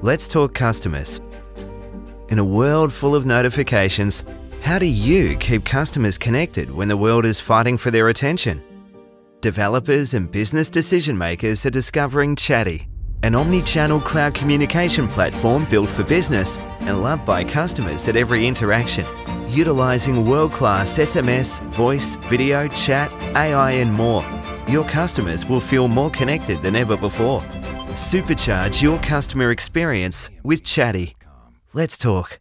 Let's talk customers. In a world full of notifications, how do you keep customers connected when the world is fighting for their attention? Developers and business decision makers are discovering Chatti, an omni-channel cloud communication platform built for business and loved by customers at every interaction. Utilizing world-class SMS, voice, video, chat, AI and more, your customers will feel more connected than ever before. Supercharge your customer experience with Chatti. Let's talk.